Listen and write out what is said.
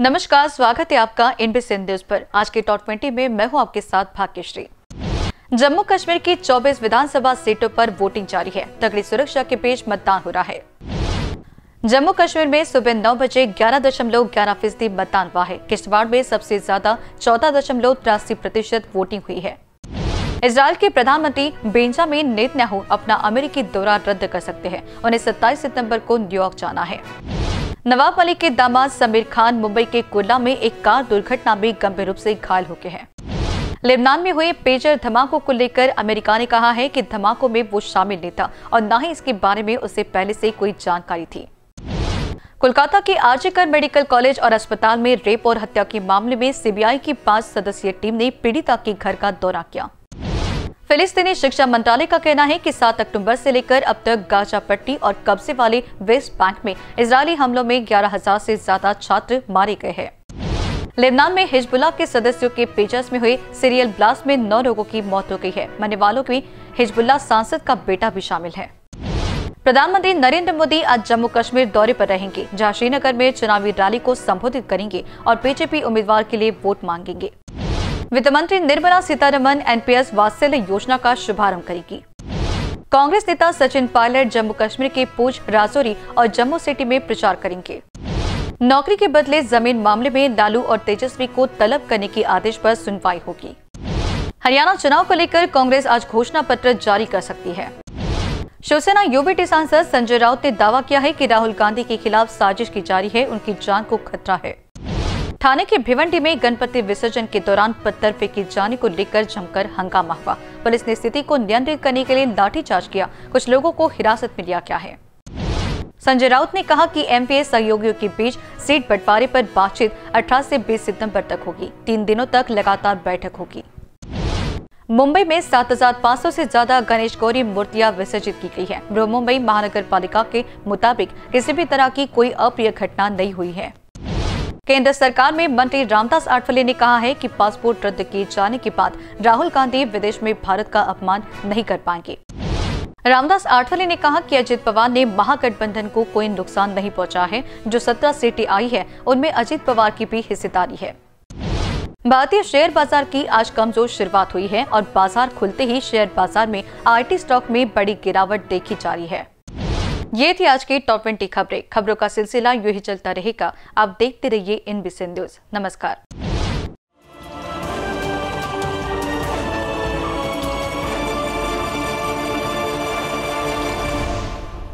नमस्कार, स्वागत है आपका एनबीसी न्यूज़ पर। आज के टॉप 20 में मैं हूँ आपके साथ भाग्यश्री। जम्मू कश्मीर की 24 विधानसभा सीटों पर वोटिंग जारी है। तगड़ी सुरक्षा के बीच मतदान हो रहा है। जम्मू कश्मीर में सुबह नौ बजे ग्यारह दशमलव ग्यारह फ़ीसदी मतदान हुआ है। किश्तवाड़ में सबसे ज़्यादा चौदह दशमलव तिरासी प्रतिशत वोटिंग हुई है। इसराइल के प्रधानमंत्री बेंजामिन नेतन्याहू अपना अमेरिकी दौरा रद्द कर सकते हैं। उन्हें 27 सितंबर को न्यूयॉर्क जाना है। नवाब मलिक के दामाद समीर खान मुंबई के कुल्ला में एक कार दुर्घटना में गंभीर रूप से घायल हो गए हैं। लेबनान में हुए पेजर धमाकों को लेकर अमेरिका ने कहा है कि धमाकों में वो शामिल नहीं था और न ही इसके बारे में उसे पहले से कोई जानकारी थी। कोलकाता के आरजीकर मेडिकल कॉलेज और अस्पताल में रेप और हत्या के मामले में सीबीआई की पाँच सदस्यीय टीम ने पीड़िता के घर का दौरा किया। फिलिस्तीनी शिक्षा मंत्रालय का कहना है कि 7 अक्टूबर से लेकर अब तक गाजा पट्टी और कब्जे वाले वेस्ट बैंक में इजरायली हमलों में 11,000 से ज़्यादा छात्र मारे गए हैं। लेबनान में हिजबुल्ला के सदस्यों के पेजर्स में हुए सीरियल ब्लास्ट में नौ लोगों की मौत हो गई है। मरने वालों में हिजबुल्ला सांसद का बेटा भी शामिल है। प्रधानमंत्री नरेंद्र मोदी आज जम्मू कश्मीर दौरे पर रहेंगे जहाँ श्रीनगर में चुनावी रैली को संबोधित करेंगे और बीजेपी उम्मीदवार के लिए वोट मांगेंगे। वित्त मंत्री निर्मला सीतारमन एनपीएस वात्सल्य योजना का शुभारंभ करेगी। कांग्रेस नेता सचिन पायलट जम्मू कश्मीर के पूछ राजौरी और जम्मू सिटी में प्रचार करेंगे। नौकरी के बदले ज़मीन मामले में लालू और तेजस्वी को तलब करने के आदेश पर सुनवाई होगी। हरियाणा चुनाव को लेकर कांग्रेस आज घोषणा पत्र जारी कर सकती है। शिवसेना यूबीटी सांसद संजय राउत ने दावा किया है कि राहुल गांधी के खिलाफ साजिश की जारी है, उनकी जान को खतरा है। थाने के भिवंडी में गणपति विसर्जन के दौरान पत्थर फेंके जाने को लेकर जमकर हंगामा हुआ। पुलिस ने स्थिति को नियंत्रित करने के लिए लाठीचार्ज किया। कुछ लोगों को हिरासत में लिया गया है। संजय राउत ने कहा कि एमपीए सहयोगियों के बीच सीट बंटवारे पर बातचीत 18 से 20 सितंबर तक होगी। तीन दिनों तक लगातार बैठक होगी। मुंबई में 7,500 से ज़्यादा गणेश गौरी मूर्तियाँ विसर्जित की गई है। मुंबई महानगर पालिका के मुताबिक किसी भी तरह की कोई अप्रिय घटना नहीं हुई है। केंद्र सरकार में मंत्री रामदास आठवले ने कहा है कि पासपोर्ट रद्द किए जाने के बाद राहुल गांधी विदेश में भारत का अपमान नहीं कर पाएँगे। रामदास आठवले ने कहा कि अजित पवार ने महागठबंधन को कोई नुकसान नहीं पहुँचा है। जो सत्रह सीटें आई है, उनमें अजित पवार की भी हिस्सेदारी है। भारतीय शेयर बाज़ार की आज कमज़ोर शुरुआत हुई है और बाज़ार खुलते ही शेयर बाज़ार में आईटी स्टॉक में बड़ी गिरावट देखी जा रही है। ये थी आज की टॉप ट्वेंटी खबरें। खबरों का सिलसिला यू ही चलता रहेगा। आप देखते रहिए इन बी न्यूज़ नमस्कार।